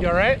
You all right?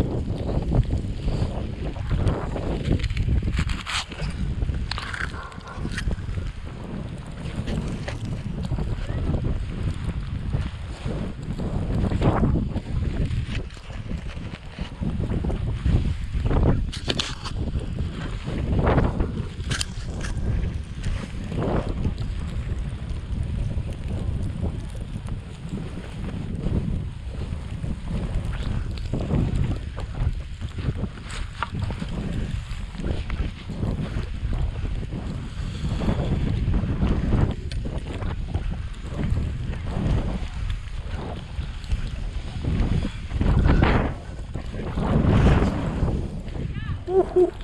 Uhuhu.